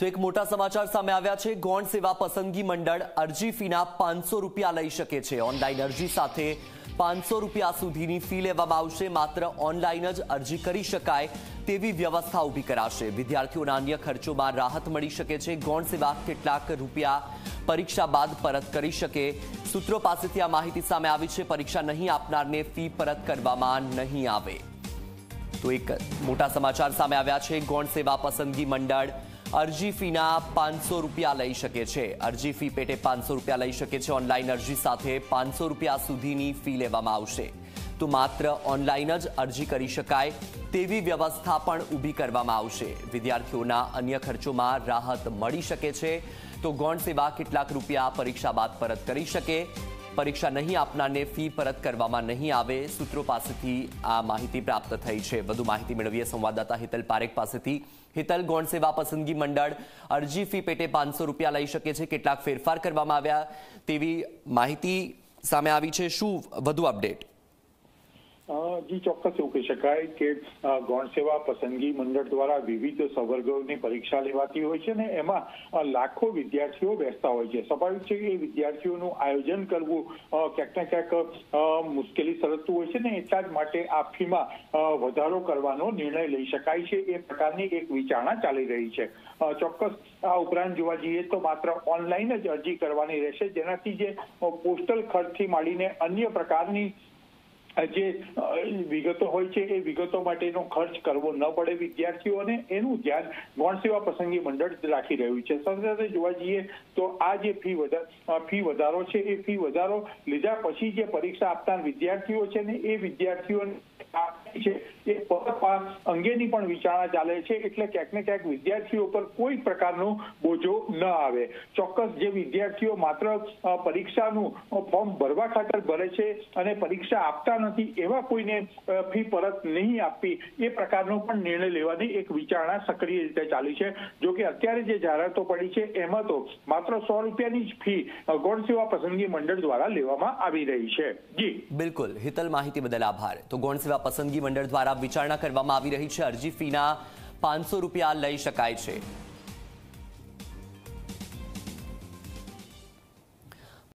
તો એક મોટા સમાચાર સામે આવ્યા છે. ગૌણ સેવા પસંદગી મંડળ અરજી ફીના પાંચસો રૂપિયા લઈ શકે છે. ઓનલાઈન અરજી સાથે પાંચસો રૂપિયા સુધીની ફી લેવામાં આવશે. માત્ર ઓનલાઈન જ અરજી કરી શકાય તેવી વ્યવસ્થા ઊભી કરાશે. વિદ્યાર્થીઓના અન્ય ખર્ચોમાં રાહત મળી શકે છે. ગૌણ સેવા કેટલાક રૂપિયા પરીક્ષા બાદ પરત કરી શકે. સૂત્રો પાસેથી આ માહિતી સામે આવી છે. પરીક્ષા નહીં આપનારને ફી પરત કરવામાં નહીં આવે. તો એક મોટા સમાચાર સામે આવ્યા છે. ગૌણ સેવા પસંદગી મંડળ અરજી ફીના પાંચસો રૂપિયા લઈ શકે છે. અરજી ફી પેટે પાંચસો રૂપિયા લઈ શકે છે. ઓનલાઈન અરજી સાથે પાંચસો રૂપિયા સુધીની ફી લેવામાં આવશે. તો માત્ર ઓનલાઈન જ અરજી કરી શકાય તેવી વ્યવસ્થા પણ ઊભી કરવામાં આવશે. વિદ્યાર્થીઓના અન્ય ખર્ચોમાં રાહત મળી શકે છે. તો ગૌણ સેવા કેટલાક રૂપિયા પરીક્ષા બાદ પરત કરી શકે. પરીક્ષા નહીં આપનારને ફી પરત કરવામાં નહીં આવે. સૂત્રો પાસેથી આ માહિતી પ્રાપ્ત થઈ છે. વધુ માહિતી મેળવીએ સંવાદદાતા હિતલ પારેખ પાસેથી. હિતલ, ગૌણ સેવા પસંદગી મંડળ અરજી ફી પેટે પાંચસો રૂપિયા લઈ શકે છે. કેટલાક ફેરફાર કરવામાં આવ્યા તેવી માહિતી સામે આવી છે. શું વધુ અપડેટ? જી ચોક્કસ એવું કહી શકાય કે ગૌણ સેવા પસંદગી મંડળ દ્વારા વિવિધ સવર્ગોની પરીક્ષા લેવાતી હોય છે ને એમાં લાખો વિદ્યાર્થીઓ બેસતા હોય છે. સ્વાભાવિક છે કે એ વિદ્યાર્થીઓનું આયોજન કરવું ક્યાંક ને ક્યાંક મુશ્કેલી સરતું હોય છે ને એટલા જ માટે આ ફીમાં વધારો કરવાનો નિર્ણય લઈ શકાય છે. એ પ્રકારની એક વિચારણા ચાલી રહી છે. ચોક્કસ આ ઉપરાંત જોવા જઈએ તો માત્ર ઓનલાઈન જ અરજી કરવાની રહેશે. જેનાથી જે પોસ્ટલ ખર્ચથી માંડીને અન્ય પ્રકારની જે વિગતો હોય છે, એ વિગતો માટેનો ખર્ચ કરવો ન પડે વિદ્યાર્થીઓને, એનું ધ્યાન ગૌણ સેવા પ્રસંગી મંડળ રાખી રહ્યું છે. સાથે જોવા જઈએ તો આ જે ફી ફી વધારો છે, એ ફી વધારો લીધા પછી જે પરીક્ષા આપતા વિદ્યાર્થીઓ છે ને, એ વિદ્યાર્થીઓને છે. એ અંગેની પણ વિચારણા ચાલે છે, એટલે ક્યાંક ને ક્યાંક વિદ્યાર્થીઓ પર કોઈ પ્રકારનો બોજો ન આવે. ચોક્કસ જે વિદ્યાર્થીઓ માત્ર પરીક્ષાનું ફોર્મ ભરવા ખાતર ભરે છે અને પરીક્ષા આપતા નથી. એવા કોઈને ફી પરત નહીં આપવી. એ પ્રકારનો પણ નિર્ણય લેવાની એક વિચારણા સક્રિય રીતે ચાલી છે. જો કે અત્યારે જે જાહેરાતો પડી છે, એમાં તો માત્ર સો રૂપિયાની જ ફી ગૌણ સેવા પસંદગી મંડળ દ્વારા લેવામાં આવી રહી છે. જી. બિલકુલ. હિતલ માહિતી બદલ આભાર. તો ગૌણ સેવા પસંદગી મંડળ દ્વારા વિચારણા કરવામાં આવી રહી છે. અરજી ફીના પાંચસો રૂપિયા લઈ શકાય છે.